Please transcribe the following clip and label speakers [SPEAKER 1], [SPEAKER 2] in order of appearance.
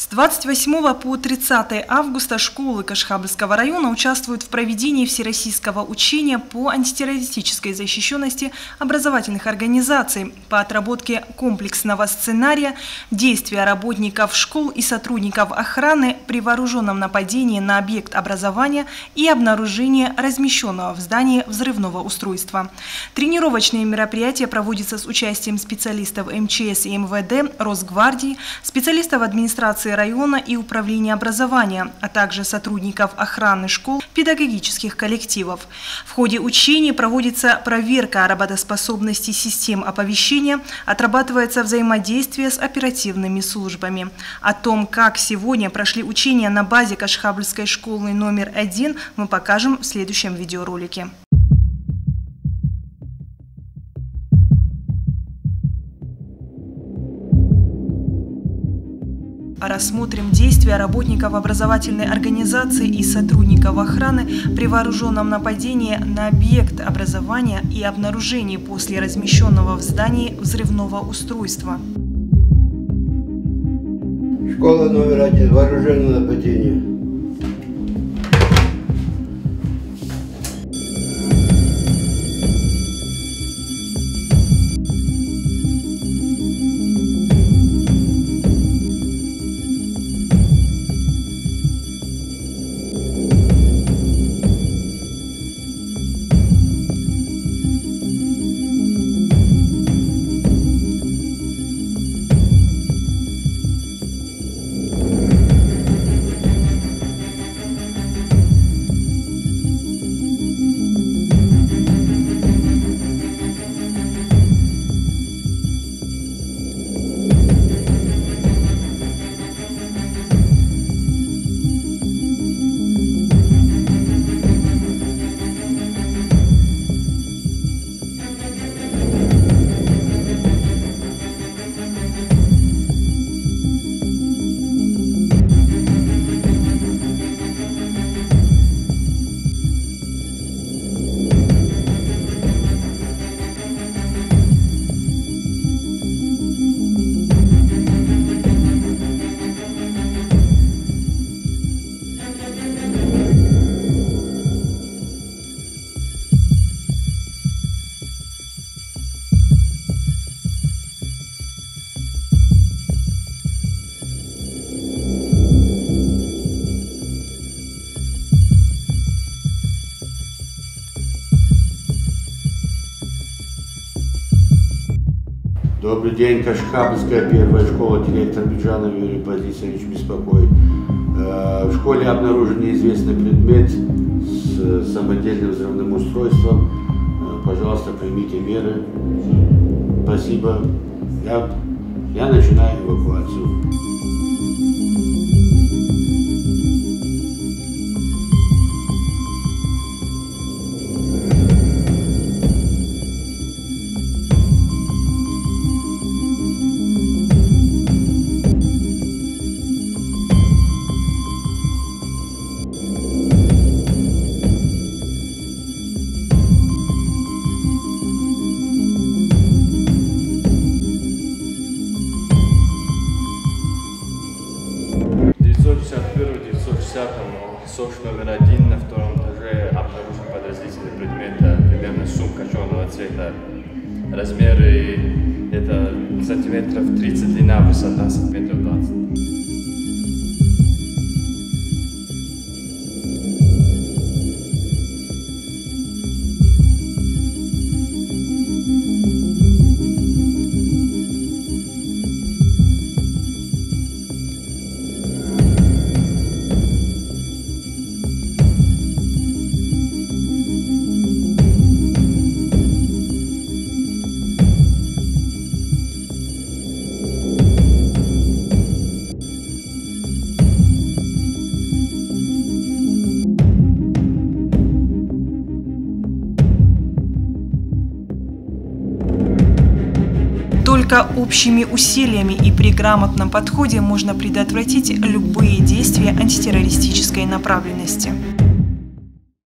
[SPEAKER 1] С 28 по 30 августа школы Кашхабльского района участвуют в проведении всероссийского учения по антитеррористической защищенности образовательных организаций по отработке комплексного сценария действия работников школ и сотрудников охраны при вооруженном нападении на объект образования и обнаружении размещенного в здании взрывного устройства. Тренировочные мероприятия проводятся с участием специалистов МЧС и МВД, Росгвардии, специалистов администрации администрации района и управления образования, а также сотрудников охраны школ, педагогических коллективов. В ходе учений проводится проверка работоспособности систем оповещения, отрабатывается взаимодействие с оперативными службами. О том, как сегодня прошли учения на базе Кашхабльской школы номер один, мы покажем в следующем видеоролике. Рассмотрим действия работников образовательной организации и сотрудников охраны при вооруженном нападении на объект образования и обнаружении после размещенного в здании взрывного устройства.
[SPEAKER 2] Школа номер один. Вооруженное нападение. Добрый день, Кашхабльская первая школа, директор Биджанов Юрий Борисович беспокоит. Э, в школе обнаружен неизвестный предмет с самодельным взрывным устройством. Э, пожалуйста, примите меры. Спасибо. Я, я начинаю эвакуацию.
[SPEAKER 3] СОШ номер один на втором этаже обнаружен подозрительный предмет, примерно сумка черного цвета. Размеры это сантиметров 30 длина, высота сантиметров 20.
[SPEAKER 1] Только общими усилиями и при грамотном подходе можно предотвратить любые действия антитеррористической направленности.